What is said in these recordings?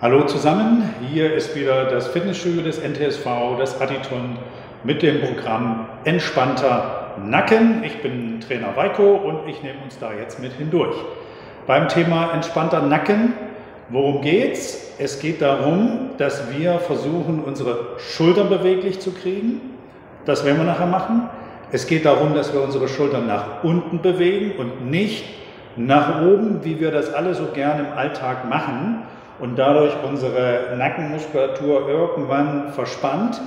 Hallo zusammen, hier ist wieder das Fitnessstudio des NTSV, das Additon mit dem Programm Entspannter Nacken. Ich bin Trainer Weiko und ich nehme uns da jetzt mit hindurch. Beim Thema entspannter Nacken, worum geht's? Es geht darum, dass wir versuchen, unsere Schultern beweglich zu kriegen. Das werden wir nachher machen. Es geht darum, dass wir unsere Schultern nach unten bewegen und nicht nach oben, wie wir das alle so gerne im Alltag machen und dadurch unsere Nackenmuskulatur irgendwann verspannt.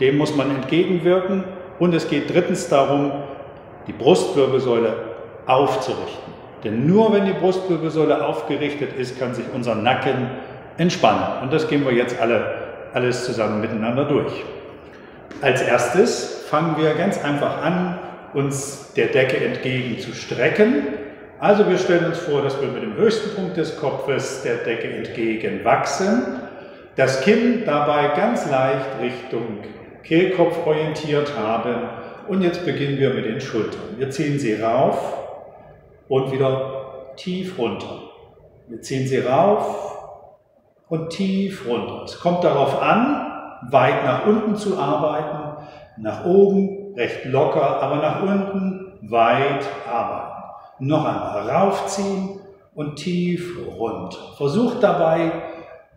Dem muss man entgegenwirken. Und es geht drittens darum, die Brustwirbelsäule aufzurichten. Denn nur wenn die Brustwirbelsäule aufgerichtet ist, kann sich unser Nacken entspannen. Und das gehen wir jetzt alle alles zusammen miteinander durch. Als erstes fangen wir ganz einfach an, uns der Decke entgegen zu strecken. Also wir stellen uns vor, dass wir mit dem höchsten Punkt des Kopfes der Decke entgegen wachsen, das Kinn dabei ganz leicht Richtung Kehlkopf orientiert haben und jetzt beginnen wir mit den Schultern. Wir ziehen sie rauf und wieder tief runter. Wir ziehen sie rauf und tief runter. Es kommt darauf an, weit nach unten zu arbeiten, nach oben recht locker, aber nach unten weit arbeiten. Noch einmal raufziehen und tief runter. Versucht dabei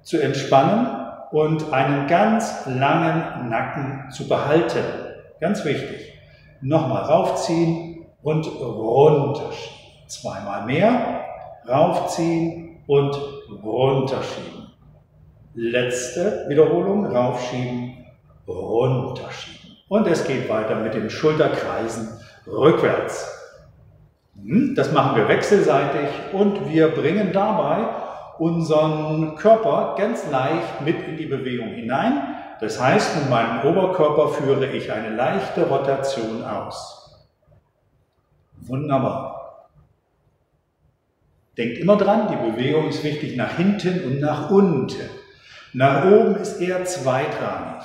zu entspannen und einen ganz langen Nacken zu behalten. Ganz wichtig. Nochmal raufziehen und runterschieben. Zweimal mehr. Raufziehen und runterschieben. Letzte Wiederholung. Raufschieben, runterschieben. Und es geht weiter mit dem Schulterkreisen rückwärts. Hm, das machen wir wechselseitig und wir bringen dabei unseren Körper ganz leicht mit in die Bewegung hinein. Das heißt, mit meinem Oberkörper führe ich eine leichte Rotation aus. Wunderbar. Denkt immer dran, die Bewegung ist wichtig nach hinten und nach unten. Nach oben ist eher zweitrangig.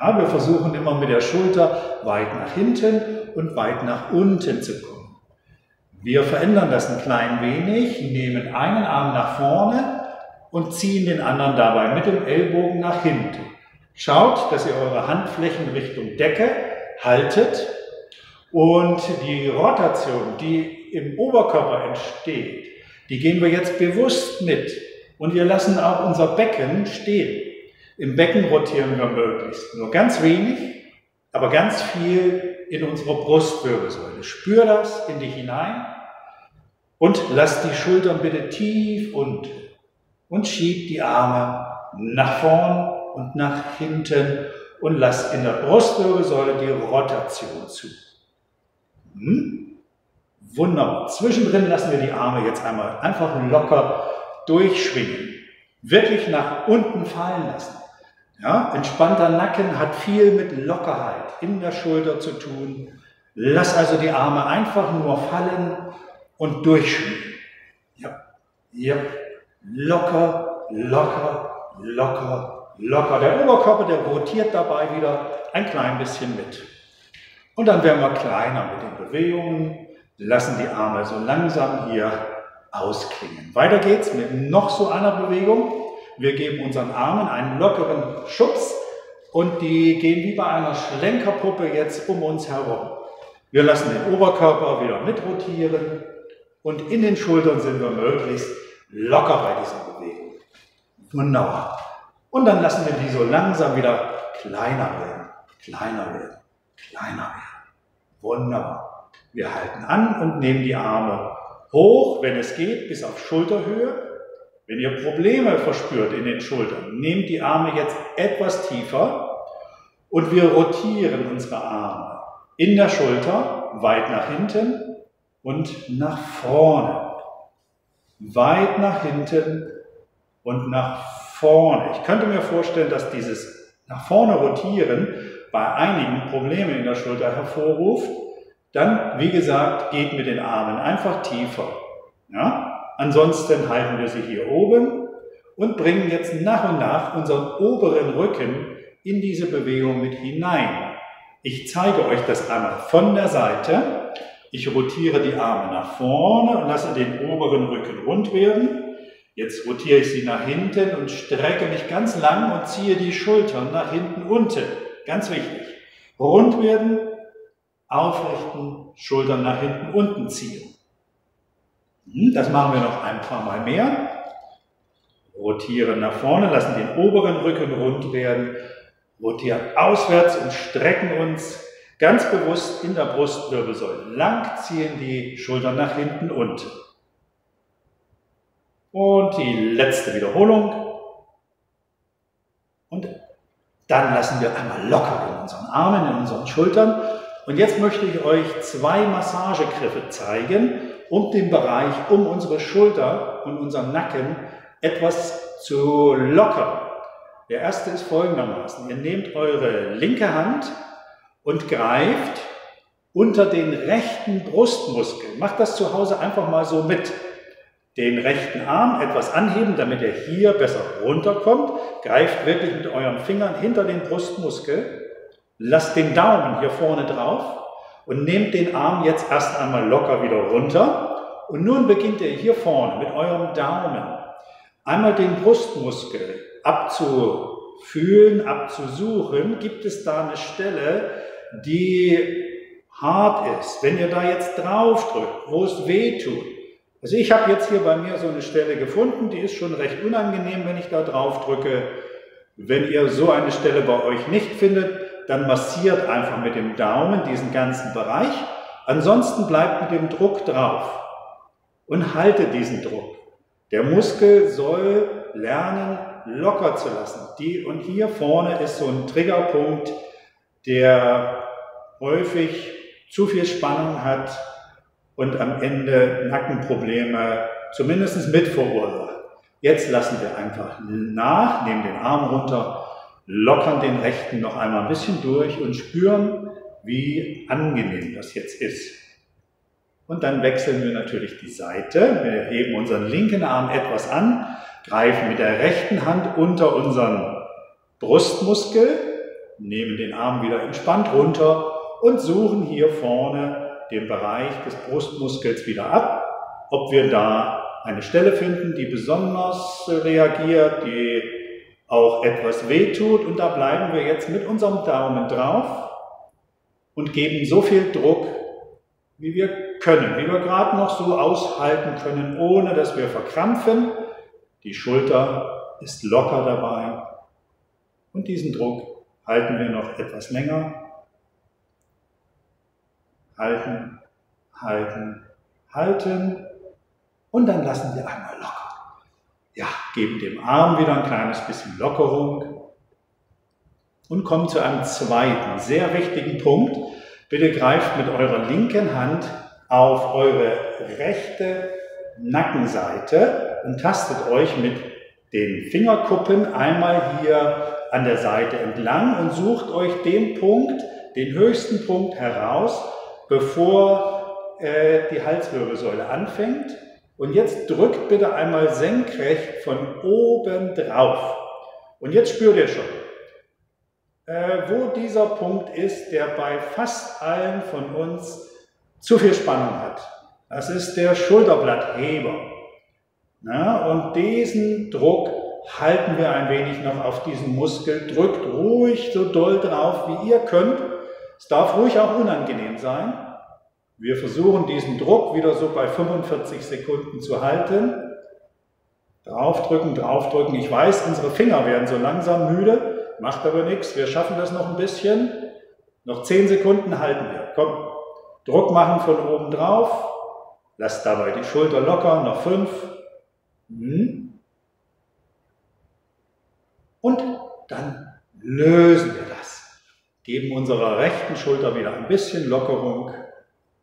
Ja, wir versuchen immer mit der Schulter weit nach hinten und weit nach unten zu kommen. Wir verändern das ein klein wenig, nehmen einen Arm nach vorne und ziehen den anderen dabei mit dem Ellbogen nach hinten. Schaut, dass ihr eure Handflächen Richtung Decke haltet und die Rotation, die im Oberkörper entsteht, die gehen wir jetzt bewusst mit und wir lassen auch unser Becken stehen. Im Becken rotieren wir möglichst nur ganz wenig, aber ganz viel in unsere Brustwirbelsäule. Spür das in dich hinein und lass die Schultern bitte tief unten und schieb die Arme nach vorn und nach hinten und lass in der Brustwirbelsäule die Rotation zu. Hm? Wunderbar. Zwischendrin lassen wir die Arme jetzt einmal einfach locker durchschwingen. Wirklich nach unten fallen lassen. Ja, entspannter Nacken hat viel mit Lockerheit in der Schulter zu tun. Lass also die Arme einfach nur fallen und durchschwingen. Ja, ja, locker, locker, locker, locker. Der Oberkörper, der rotiert dabei wieder ein klein bisschen mit. Und dann werden wir kleiner mit den Bewegungen, lassen die Arme so langsam hier ausklingen. Weiter geht's mit noch so einer Bewegung. Wir geben unseren Armen einen lockeren Schubs und die gehen wie bei einer Schlenkerpuppe jetzt um uns herum. Wir lassen den Oberkörper wieder mitrotieren und in den Schultern sind wir möglichst locker bei dieser Bewegung. Wunderbar. Und dann lassen wir die so langsam wieder kleiner werden, kleiner werden, kleiner werden. Wunderbar. Wir halten an und nehmen die Arme hoch, wenn es geht, bis auf Schulterhöhe wenn ihr Probleme verspürt in den Schultern, nehmt die Arme jetzt etwas tiefer und wir rotieren unsere Arme in der Schulter weit nach hinten und nach vorne. Weit nach hinten und nach vorne. Ich könnte mir vorstellen, dass dieses nach vorne rotieren bei einigen Probleme in der Schulter hervorruft. Dann, wie gesagt, geht mit den Armen einfach tiefer. Ja? Ansonsten halten wir sie hier oben und bringen jetzt nach und nach unseren oberen Rücken in diese Bewegung mit hinein. Ich zeige euch das einmal von der Seite. Ich rotiere die Arme nach vorne und lasse den oberen Rücken rund werden. Jetzt rotiere ich sie nach hinten und strecke mich ganz lang und ziehe die Schultern nach hinten unten. Ganz wichtig. Rund werden, aufrichten, Schultern nach hinten unten ziehen. Hm, das machen wir noch ein paar Mal mehr. Rotieren nach vorne, lassen den oberen Rücken rund werden, rotieren auswärts und strecken uns ganz bewusst in der Brustwirbelsäule lang, ziehen die Schultern nach hinten unten. Und die letzte Wiederholung. Und dann lassen wir einmal locker in unseren Armen, in unseren Schultern. Und jetzt möchte ich euch zwei Massagegriffe zeigen, um den Bereich um unsere Schulter und unseren Nacken etwas zu lockern. Der erste ist folgendermaßen. Ihr nehmt eure linke Hand und greift unter den rechten Brustmuskel. Macht das zu Hause einfach mal so mit. Den rechten Arm etwas anheben, damit er hier besser runterkommt. Greift wirklich mit euren Fingern hinter den Brustmuskel. Lasst den Daumen hier vorne drauf und nehmt den Arm jetzt erst einmal locker wieder runter. Und nun beginnt ihr hier vorne mit eurem Daumen einmal den Brustmuskel abzufühlen, abzusuchen. Gibt es da eine Stelle, die hart ist, wenn ihr da jetzt drauf drückt, wo es weh tut. Also ich habe jetzt hier bei mir so eine Stelle gefunden, die ist schon recht unangenehm, wenn ich da drauf drücke. Wenn ihr so eine Stelle bei euch nicht findet, dann massiert einfach mit dem Daumen diesen ganzen Bereich. Ansonsten bleibt mit dem Druck drauf und haltet diesen Druck. Der Muskel soll lernen, locker zu lassen. Die, und hier vorne ist so ein Triggerpunkt, der häufig zu viel Spannung hat und am Ende Nackenprobleme zumindest mit verursacht. Jetzt lassen wir einfach nach, nehmen den Arm runter, lockern den rechten noch einmal ein bisschen durch und spüren, wie angenehm das jetzt ist. Und dann wechseln wir natürlich die Seite. Wir heben unseren linken Arm etwas an, greifen mit der rechten Hand unter unseren Brustmuskel, nehmen den Arm wieder entspannt runter und suchen hier vorne den Bereich des Brustmuskels wieder ab, ob wir da eine Stelle finden, die besonders reagiert, die auch etwas wehtut. Und da bleiben wir jetzt mit unserem Daumen drauf und geben so viel Druck, wie wir können, wie wir gerade noch so aushalten können, ohne dass wir verkrampfen. Die Schulter ist locker dabei und diesen Druck Halten wir noch etwas länger. Halten, halten, halten. Und dann lassen wir einmal locker. Geben dem Arm wieder ein kleines bisschen Lockerung. Und kommen zu einem zweiten, sehr wichtigen Punkt. Bitte greift mit eurer linken Hand auf eure rechte Nackenseite und tastet euch mit den Fingerkuppen einmal hier an der Seite entlang und sucht euch den Punkt, den höchsten Punkt heraus, bevor äh, die Halswirbelsäule anfängt. Und jetzt drückt bitte einmal senkrecht von oben drauf. Und jetzt spürt ihr schon, äh, wo dieser Punkt ist, der bei fast allen von uns zu viel Spannung hat. Das ist der Schulterblattheber. Ja, und diesen Druck halten wir ein wenig noch auf diesen Muskel, drückt ruhig so doll drauf, wie ihr könnt. Es darf ruhig auch unangenehm sein. Wir versuchen diesen Druck wieder so bei 45 Sekunden zu halten. Draufdrücken, draufdrücken. Ich weiß, unsere Finger werden so langsam müde, macht aber nichts. Wir schaffen das noch ein bisschen. Noch 10 Sekunden halten wir. Komm, Druck machen von oben drauf. Lasst dabei die Schulter locker. Noch 5. Hm. Und dann lösen wir das. Geben unserer rechten Schulter wieder ein bisschen Lockerung.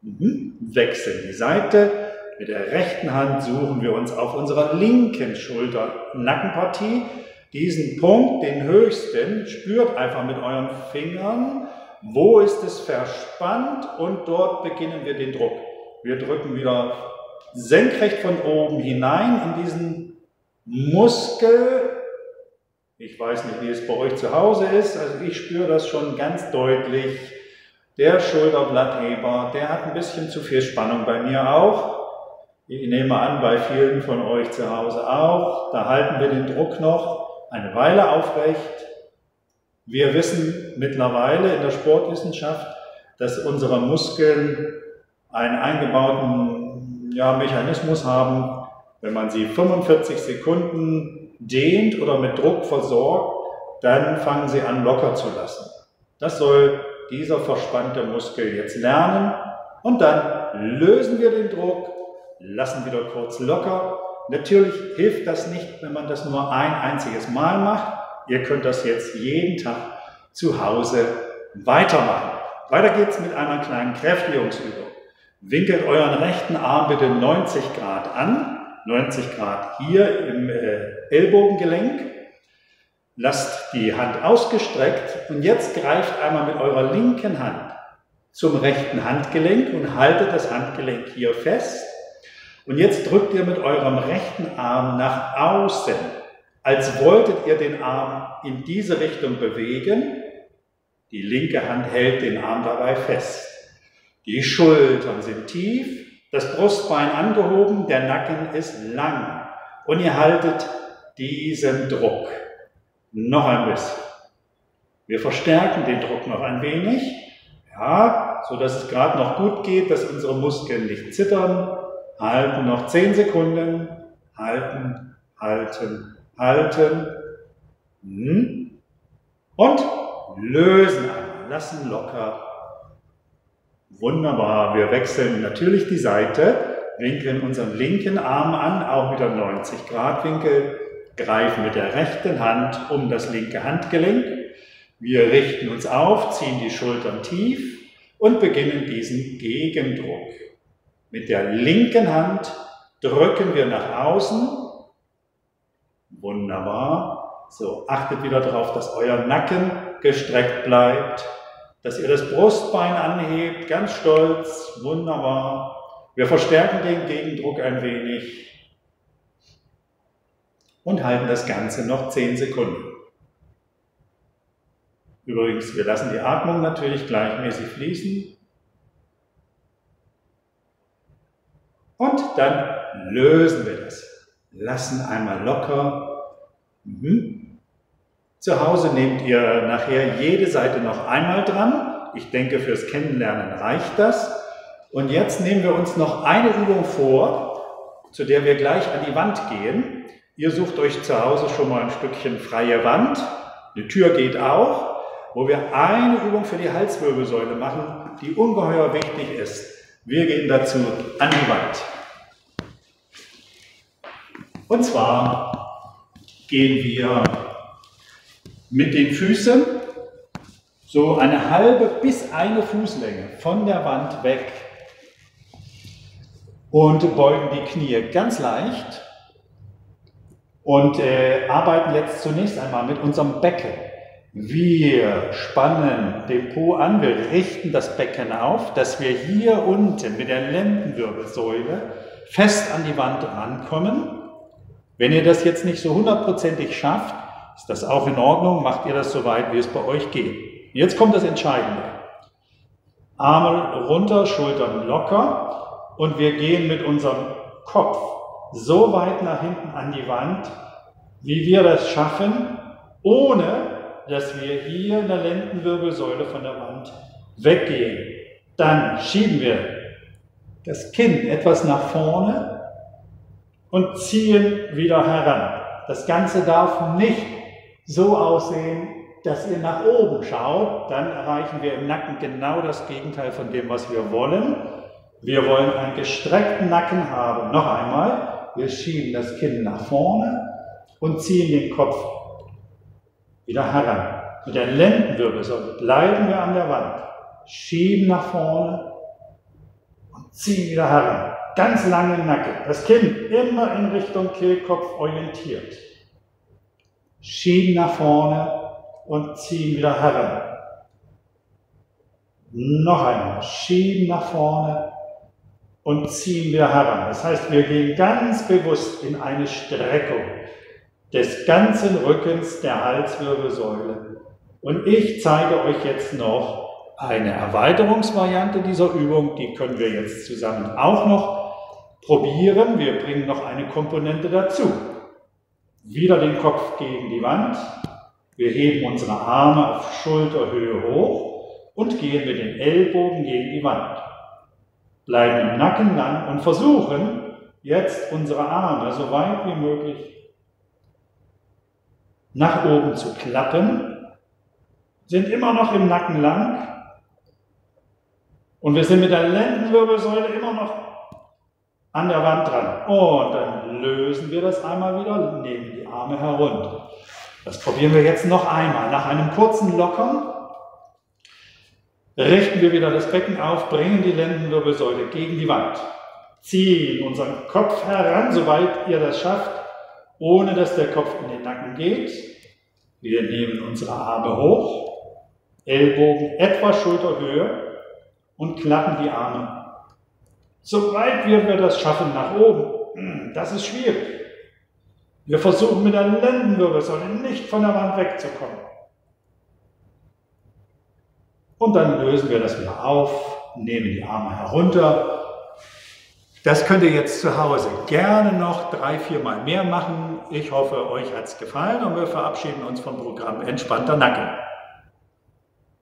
Mhm. Wechseln die Seite. Mit der rechten Hand suchen wir uns auf unserer linken Schulter Nackenpartie diesen Punkt, den höchsten, spürt einfach mit euren Fingern, wo ist es verspannt und dort beginnen wir den Druck. Wir drücken wieder senkrecht von oben hinein in diesen Muskel ich weiß nicht, wie es bei euch zu Hause ist, also ich spüre das schon ganz deutlich. Der Schulterblattheber, der hat ein bisschen zu viel Spannung bei mir auch. Ich nehme an, bei vielen von euch zu Hause auch. Da halten wir den Druck noch eine Weile aufrecht. Wir wissen mittlerweile in der Sportwissenschaft, dass unsere Muskeln einen eingebauten ja, Mechanismus haben, wenn man sie 45 Sekunden dehnt oder mit Druck versorgt, dann fangen sie an locker zu lassen. Das soll dieser verspannte Muskel jetzt lernen und dann lösen wir den Druck, lassen wieder kurz locker. Natürlich hilft das nicht, wenn man das nur ein einziges Mal macht. Ihr könnt das jetzt jeden Tag zu Hause weitermachen. Weiter geht's mit einer kleinen Kräftigungsübung. Winkelt euren rechten Arm bitte 90 Grad an, 90 Grad hier im äh, Ellbogengelenk. Lasst die Hand ausgestreckt und jetzt greift einmal mit eurer linken Hand zum rechten Handgelenk und haltet das Handgelenk hier fest. Und jetzt drückt ihr mit eurem rechten Arm nach außen, als wolltet ihr den Arm in diese Richtung bewegen. Die linke Hand hält den Arm dabei fest. Die Schultern sind tief, das Brustbein angehoben, der Nacken ist lang und ihr haltet diesen Druck. Noch ein bisschen. Wir verstärken den Druck noch ein wenig, ja, so dass es gerade noch gut geht, dass unsere Muskeln nicht zittern. Halten noch 10 Sekunden. Halten, halten, halten. Hm. Und lösen lassen locker Wunderbar, wir wechseln natürlich die Seite, winkeln unseren linken Arm an, auch wieder 90 Grad Winkel, greifen mit der rechten Hand um das linke Handgelenk. Wir richten uns auf, ziehen die Schultern tief und beginnen diesen Gegendruck. Mit der linken Hand drücken wir nach außen. Wunderbar. So, achtet wieder darauf, dass euer Nacken gestreckt bleibt dass ihr das Brustbein anhebt, ganz stolz, wunderbar. Wir verstärken den Gegendruck ein wenig und halten das Ganze noch 10 Sekunden. Übrigens, wir lassen die Atmung natürlich gleichmäßig fließen. Und dann lösen wir das. Lassen einmal locker. Mhm. Zu Hause nehmt ihr nachher jede Seite noch einmal dran. Ich denke, fürs Kennenlernen reicht das. Und jetzt nehmen wir uns noch eine Übung vor, zu der wir gleich an die Wand gehen. Ihr sucht euch zu Hause schon mal ein Stückchen freie Wand. Eine Tür geht auch, wo wir eine Übung für die Halswirbelsäule machen, die ungeheuer wichtig ist. Wir gehen dazu an die Wand. Und zwar gehen wir mit den Füßen so eine halbe bis eine Fußlänge von der Wand weg und beugen die Knie ganz leicht und äh, arbeiten jetzt zunächst einmal mit unserem Becken. Wir spannen den Po an, wir richten das Becken auf, dass wir hier unten mit der Lendenwirbelsäule fest an die Wand rankommen. Wenn ihr das jetzt nicht so hundertprozentig schafft, ist das auch in Ordnung? Macht ihr das so weit, wie es bei euch geht? Jetzt kommt das Entscheidende. Arme runter, Schultern locker und wir gehen mit unserem Kopf so weit nach hinten an die Wand, wie wir das schaffen, ohne dass wir hier in der Lendenwirbelsäule von der Wand weggehen. Dann schieben wir das Kinn etwas nach vorne und ziehen wieder heran. Das Ganze darf nicht so aussehen, dass ihr nach oben schaut, dann erreichen wir im Nacken genau das Gegenteil von dem, was wir wollen. Wir wollen einen gestreckten Nacken haben. Noch einmal, wir schieben das Kinn nach vorne und ziehen den Kopf wieder heran. Mit der Lendenwirbelsäule bleiben wir an der Wand, schieben nach vorne und ziehen wieder heran. Ganz lange Nacken. Das Kinn immer in Richtung Kehlkopf orientiert schieben nach vorne und ziehen wieder heran. Noch einmal, schieben nach vorne und ziehen wieder heran. Das heißt, wir gehen ganz bewusst in eine Streckung des ganzen Rückens der Halswirbelsäule. Und ich zeige euch jetzt noch eine Erweiterungsvariante dieser Übung, die können wir jetzt zusammen auch noch probieren. Wir bringen noch eine Komponente dazu. Wieder den Kopf gegen die Wand. Wir heben unsere Arme auf Schulterhöhe hoch und gehen mit den Ellbogen gegen die Wand. Bleiben im Nacken lang und versuchen jetzt unsere Arme so weit wie möglich nach oben zu klappen, sind immer noch im Nacken lang und wir sind mit der Lendenwirbelsäule immer noch an der Wand dran. Und dann lösen wir das einmal wieder, nehmen die Arme herunter. Das probieren wir jetzt noch einmal. Nach einem kurzen Lockern richten wir wieder das Becken auf, bringen die Lendenwirbelsäule gegen die Wand, ziehen unseren Kopf heran, soweit ihr das schafft, ohne dass der Kopf in den Nacken geht. Wir nehmen unsere Arme hoch, Ellbogen etwa Schulterhöhe und klappen die Arme. Soweit wir das schaffen nach oben, hm, das ist schwierig. Wir versuchen mit der Lendenwirbelsäule nicht von der Wand wegzukommen. Und dann lösen wir das wieder auf, nehmen die Arme herunter. Das könnt ihr jetzt zu Hause gerne noch drei, vier Mal mehr machen. Ich hoffe, euch hat es gefallen und wir verabschieden uns vom Programm Entspannter Nacken.